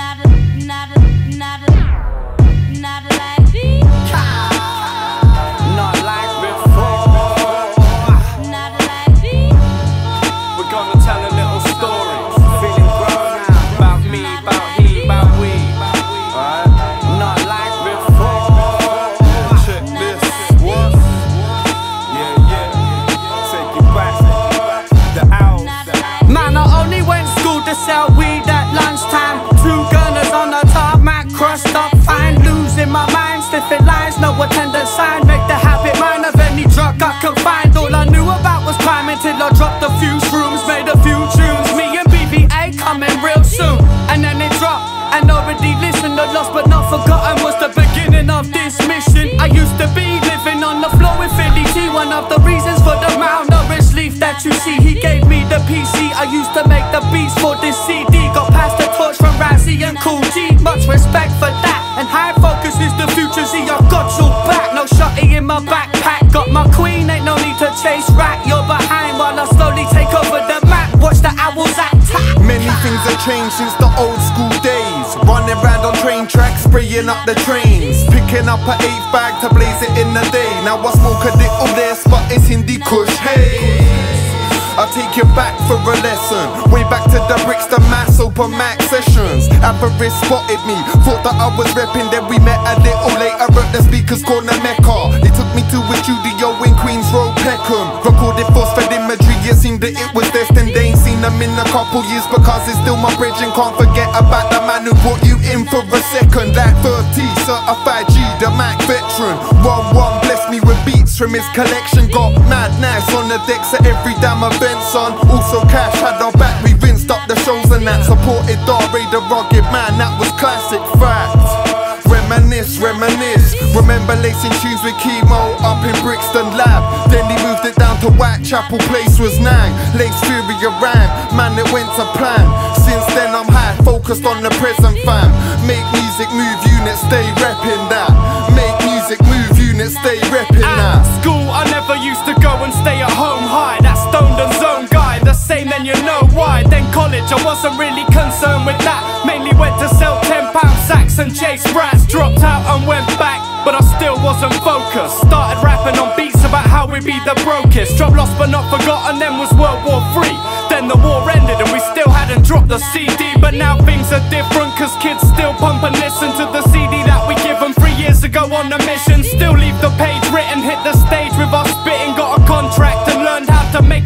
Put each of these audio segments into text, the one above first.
not a, not a, not a, not a like me. Not like before. Not like me. We're gonna tell a little story. Feeling grown out about me, about he, about we. Alright? Not like before. Check this. What? Yeah, yeah. Take you back. The owls. Man, I only went school to sell weed lunchtime. Two gunners on the tarmac, crushed up fine. Losing my mind, sniffing lines, no attendance He gave me the PC. I used to make the beats for this CD. Got past the torch from Razzie and Cool G. Much respect for that. And high focus is the future. See, I've got your back. No shotty in my backpack. Got my queen, ain't no need to chase rat. You're behind while I slowly take over the map. Watch the owls attack. Many things have changed since the old school days. Running round on train tracks, spraying up the trains. Picking up an eighth bag to blaze it in the day. Now I smoke a little less, but it's Hindu Kush. Hey, take you back for a lesson. Way back to the bricks, the mass open max sessions. Avarice spotted me, thought that I was repping. Then we met a little later at the speakers corner Mecca. They took me to a studio in Queens Road, Peckham. Recorded force fed imagery, it seemed that it was destined. They ain't seen them in a couple years because it's still my bridge and can't forget about the man who brought you in for a second. Like 30, certified G, the Mac veteran. One one from his collection. Got mad nice on the decks at every damn event, son. Also cash had our back, we rinsed up the shows and that. Supported Dare, the rugged man, that was classic fact. Reminisce, reminisce. Remember lacing shoes with chemo up in Brixton Lab. Then he moved it down to Whitechapel Place was nine. Lace Furia ran, man, it went to plan. Since then I'm high, focused on the present fam. Make music, move units, stay repping that. Then you know why. Then college, I wasn't really concerned with that. Mainly went to sell 10 pound sacks and chase rats. Dropped out and went back, but I still wasn't focused. Started rapping on beats about how we be the brokest. Drop lost but not forgotten, then was World War Three. Then the war ended and we still hadn't dropped the CD. But now things are different, cause kids still pump and listen to the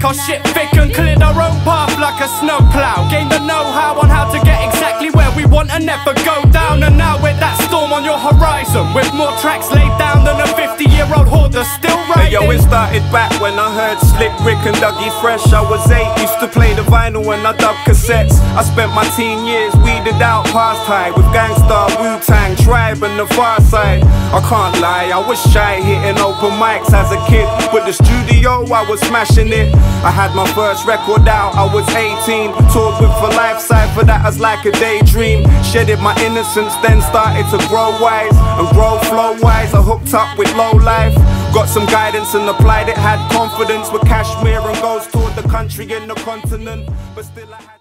our shit thick and cleared our own path like a snowplow. Gained the know how on how to get exactly where we want and never go down. And now with that storm on your horizon, with more tracks laid down than a 50 year old hoarder still Hey writing. yo, it started back when I heard Slick Rick and Dougie Fresh. I was eight, used to play the vinyl when I dubbed cassettes. I spent my teen years weeded out past high with Gang Starr, Wu Tang, Tribe, and the Pharcyde. I can't lie, I was shy hitting open mics as a kid, but the studio I was smashing it. I had my first record out, I was 18, toured with for life Cypher that was like a daydream. Shedded my innocence, then started to grow wise and grow flow wise. I hooked up with low life. Got some guidance and applied it, had confidence with Kashmir and goes toward the country and the continent. But still, I had.